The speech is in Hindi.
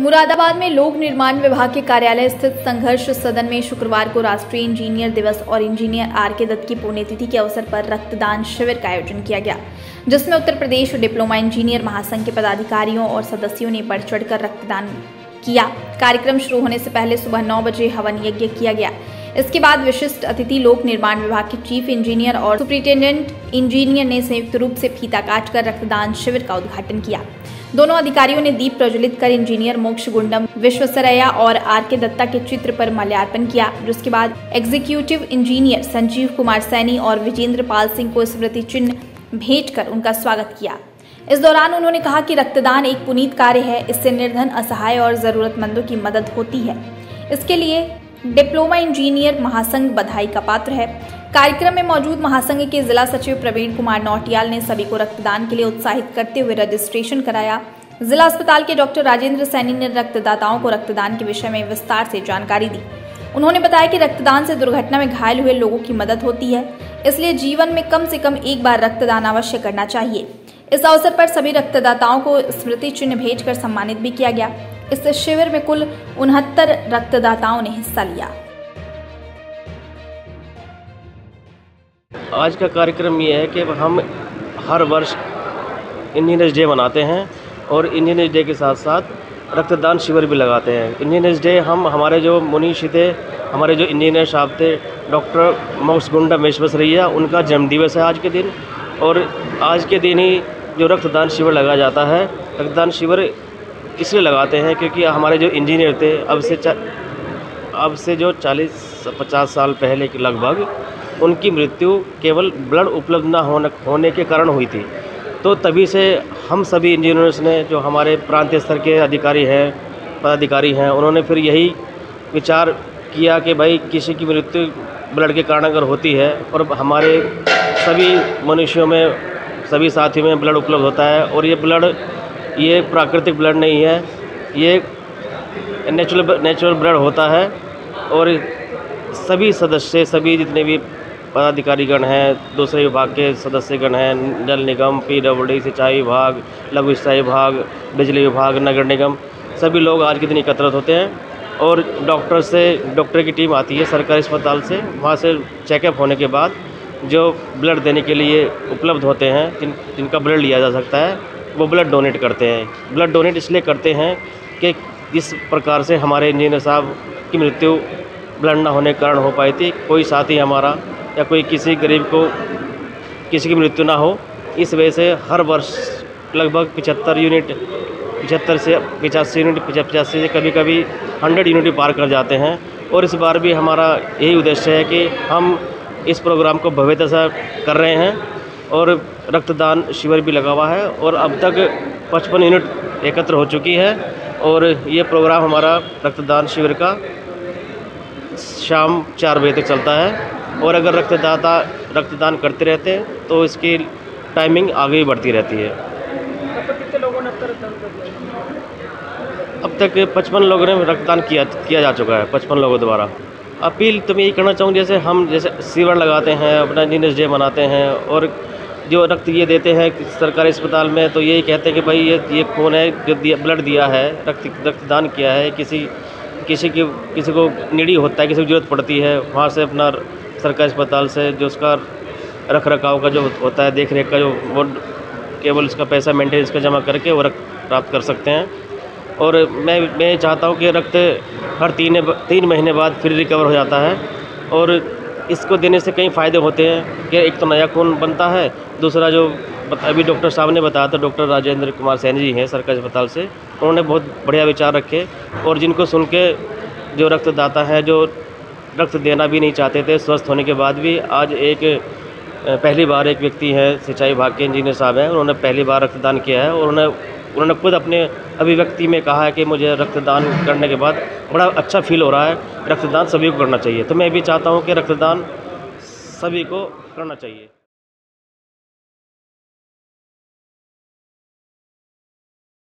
मुरादाबाद में लोक निर्माण विभाग के कार्यालय स्थित संघर्ष सदन में शुक्रवार को राष्ट्रीय इंजीनियर दिवस और इंजीनियर आर के दत्त की पुण्यतिथि के अवसर पर रक्तदान शिविर का आयोजन किया गया, जिसमें उत्तर प्रदेश डिप्लोमा इंजीनियर महासंघ के पदाधिकारियों और सदस्यों ने बढ़ चढ़कर रक्तदान किया। कार्यक्रम शुरू होने से पहले सुबह नौ बजे हवन यज्ञ किया गया। इसके बाद विशिष्ट अतिथि लोक निर्माण विभाग के चीफ इंजीनियर और सुप्रिंटेंडेंट इंजीनियर ने संयुक्त रूप से फीता काटकर रक्तदान शिविर का उद्घाटन किया। दोनों अधिकारियों ने दीप प्रज्वलित कर इंजीनियर मोक्ष गुंडम विश्वसरैया और आर के दत्ता के चित्र पर माल्यार्पण किया, जिसके बाद एग्जीक्यूटिव इंजीनियर संजीव कुमार सैनी और विजेंद्र पाल सिंह को स्मृति चिन्ह भेंट कर उनका स्वागत किया। इस दौरान उन्होंने कहा कि रक्तदान एक पुनीत कार्य है, इससे निर्धन, असहाय और जरूरतमंदों की मदद होती है। इसके लिए डिप्लोमा इंजीनियर महासंघ बधाई का पात्र है। कार्यक्रम में मौजूद महासंघ के जिला सचिव प्रवीण कुमार नौटियाल ने सभी को रक्तदान के लिए उत्साहित करते हुए रजिस्ट्रेशन कराया। जिला अस्पताल के डॉक्टर राजेंद्र सैनी ने रक्तदाताओं को रक्तदान के विषय में विस्तार से जानकारी दी। उन्होंने बताया कि रक्तदान से दुर्घटना में घायल हुए लोगों की मदद होती है, इसलिए जीवन में कम से कम एक बार रक्तदान अवश्य करना चाहिए। इस अवसर पर सभी रक्तदाताओं को स्मृति चिन्ह भेज कर सम्मानित भी किया गया। इस शिविर में कुल उनहत्तर रक्तदाताओं ने हिस्सा लिया। आज का कार्यक्रम ये है कि हम हर वर्ष इंजीनियर्स डे मनाते हैं और इंजीनियर्स डे के साथ साथ रक्तदान शिविर भी लगाते हैं। इंजीनियर्स डे हम हमारे जो मुनीषी थे हमारे जो इंजीनियर साहब थे डॉक्टर मोक्स गुंडा मेशबसरैया उनका जन्मदिवस है आज के दिन। और आज के दिन ही जो रक्तदान शिविर लगाया जाता है, रक्तदान शिविर इसलिए लगाते हैं क्योंकि हमारे जो इंजीनियर थे, अब से अब से जो 40-50 साल पहले के लगभग, उनकी मृत्यु केवल ब्लड उपलब्ध ना होने होने के कारण हुई थी। तो तभी से हम सभी इंजीनियर्स ने, जो हमारे प्रांतीय स्तर के अधिकारी हैं, पदाधिकारी हैं, उन्होंने फिर यही विचार किया कि भाई, किसी की मृत्यु ब्लड के कारण अगर होती है, और हमारे सभी मनुष्यों में, सभी साथियों में ब्लड उपलब्ध होता है, और ये ब्लड ये प्राकृतिक ब्लड नहीं है। ये नेचुरल नेचुरल ब्लड होता है और सभी सदस्य, सभी जितने भी पदाधिकारीगण हैं, दूसरे विभाग के सदस्यगण हैं जल निगम पी डब्ल्यू डी सिंचाई विभाग, लघु सिंचाई विभाग, बिजली विभाग, नगर निगम, सभी लोग आज के दिन एकत्रित होते हैं और डॉक्टर से, डॉक्टर की टीम आती है सरकारी अस्पताल से, वहाँ से चेकअप होने के बाद जो ब्लड देने के लिए उपलब्ध होते हैं, जिन, जिनका ब्लड लिया जा सकता है वो ब्लड डोनेट करते हैं। ब्लड डोनेट इसलिए करते हैं कि जिस प्रकार से हमारे इंजीनियर साहब की मृत्यु ब्लड ना होने के कारण हो पाई थी। कोई साथी हमारा या कोई किसी गरीब को किसी की मृत्यु ना हो, इस वजह से हर वर्ष लगभग पिचहत्तर यूनिट पिचहत्तर से पचासी यूनिट पचासी से कभी कभी हंड्रेड यूनिट पार कर जाते हैं। और इस बार भी हमारा यही उद्देश्य है कि हम इस प्रोग्राम को भव्यता से कर रहे हैं। और रक्तदान शिविर भी लगा हुआ है और अब तक पचपन यूनिट एकत्र हो चुकी है और ये प्रोग्राम हमारा रक्तदान शिविर का शाम चार बजे तक चलता है और अगर रक्तदाता रक्तदान करते रहते हैं तो इसकी टाइमिंग आगे ही बढ़ती रहती है। अब तक पचपन लोगों ने रक्तदान किया किया जा चुका है, पचपन लोगों द्वारा। अपील तो मैं यही करना चाहूँ जैसे हम जैसे सीवर लगाते हैं, अपना इंजीनियर्स डे मनाते हैं और जो रक्त ये देते हैं सरकारी अस्पताल में तो यही कहते हैं कि भाई ये ये खून है, जो दिया, ब्लड दिया है, रक्त, रक्तदान किया है, किसी किसी की, किसी को निड़ी होता है, किसी को ज़रूरत पड़ती है, वहाँ से अपना सरकारी अस्पताल से जो उसका रख रखाव का जो होता है देख रेख का जो वो केवल उसका पैसा मेंटेनेंस का जमा करके वो रक्त प्राप्त कर सकते हैं। और मैं मैं चाहता हूँ कि रक्त हर तीन तीन महीने बाद फिर रिकवर हो जाता है। और इसको देने से कई फ़ायदे होते हैं कि एक तो नया खून बनता है, दूसरा जो अभी डॉक्टर साहब ने बताया था, डॉक्टर राजेंद्र कुमार सैनी जी हैं सरकारी अस्पताल से, उन्होंने बहुत बढ़िया विचार रखे और जिनको सुन के जो रक्तदाता है, जो रक्त देना भी नहीं चाहते थे, स्वस्थ होने के बाद भी आज एक पहली बार एक व्यक्ति हैं, सिंचाई विभाग के इंजीनियर साहब हैं, उन्होंने पहली बार रक्तदान किया है और उन्होंने उन्होंने खुद अपने अभिव्यक्ति में कहा है कि मुझे रक्तदान करने के बाद बड़ा अच्छा फील हो रहा है। रक्तदान सभी को करना चाहिए। तो मैं भी चाहता हूँ कि रक्तदान सभी को करना चाहिए।